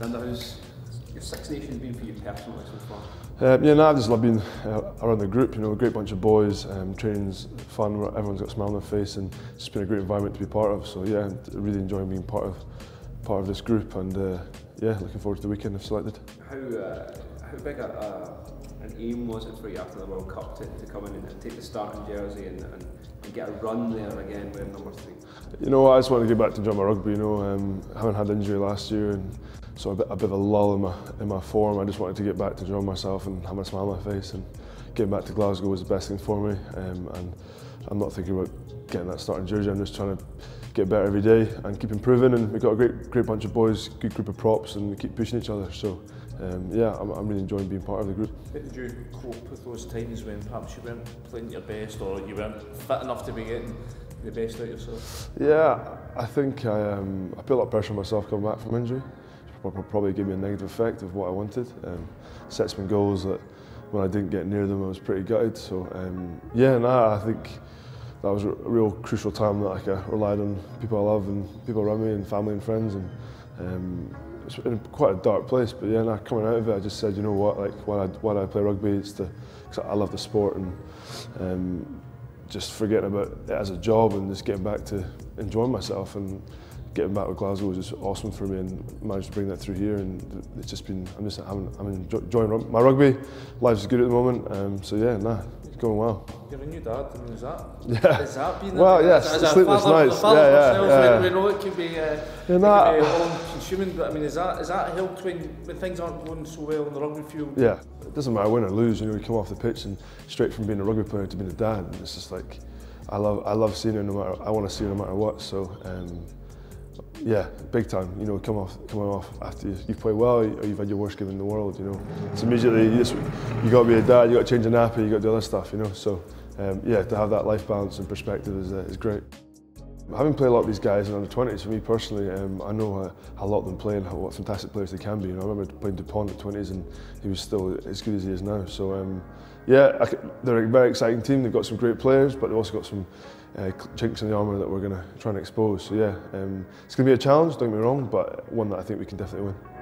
And how's your Six Nations been for you personally so far? Uh, yeah, no, I've just loved being uh, around the group, you know, a great bunch of boys, um, training's fun, everyone's got a smile on their face and it's been a great environment to be part of, so yeah, really enjoying being part of part of this group and uh, yeah, looking forward to the weekend if selected. How uh, how big a, a, an aim was it for you after the World Cup to, to come in and, take the starting jersey and, and, and, get a run there again wearing number three? You know, I just want to get back to my rugby. You know, um, haven't had injury last year and so a bit, a bit of a lull in my, in my form. I just wanted to get back to enjoying myself and have a smile on my face and getting back to Glasgow was the best thing for me um, and I'm not thinking about getting that starting jersey, I'm just trying to get better every day and keep improving and we've got a great great bunch of boys, good group of props and we keep pushing each other so um, yeah, I'm, I'm really enjoying being part of the group. How did you cope with those times when perhaps you weren't playing your best or you weren't fit enough to be getting the best out of yourself? Yeah, I think I, um, I put a lot of pressure on myself coming back from injury probably gave me a negative effect of what I wanted. Um, set some goals that when I didn't get near them I was pretty gutted. So um, yeah, nah, I think that was a real crucial time that like, I relied on people I love and people around me and family and friends and um, it's quite a dark place but yeah, nah, coming out of it I just said you know what? Like why I, why I play rugby it's to cause I love the sport and um, just forgetting about it as a job and just getting back to enjoying myself and getting back with Glasgow was just awesome for me and managed to bring that through here and it's just been I'm just I'm, I'm enjoying my rugby. Life's good at the moment um, so yeah nah going well. You're a new dad I mean is that yeah is that been well yes as, as sleepless nights. yeah yeah, yeah. We, we know it can be uh, it can be all consuming but I mean is that is that helped when when things aren't going so well in the rugby field? Yeah. It doesn't matter win or lose you know you come off the pitch and straight from being a rugby player to being a dad and it's just like I love I love seeing her no matter I want to see her no matter what so um, yeah, big time. You know, come off, coming off after you, you've played well, or you've had your worst game in the world. You know, it's immediately you just you got to be a dad, you got to change a nappy, you got to do other stuff. You know, so um, yeah, to have that life balance and perspective is uh, is great. Having played a lot of these guys in under 20s, for me personally, um, I know how, a lot of them play and how, what fantastic players they can be. You know, I remember playing DuPont at 20s and he was still as good as he is now. So, um, yeah, I, they're a very exciting team. They've got some great players, but they've also got some uh, chinks in the armour that we're going to try and expose. So, yeah, um, it's going to be a challenge, don't get me wrong, but one that I think we can definitely win.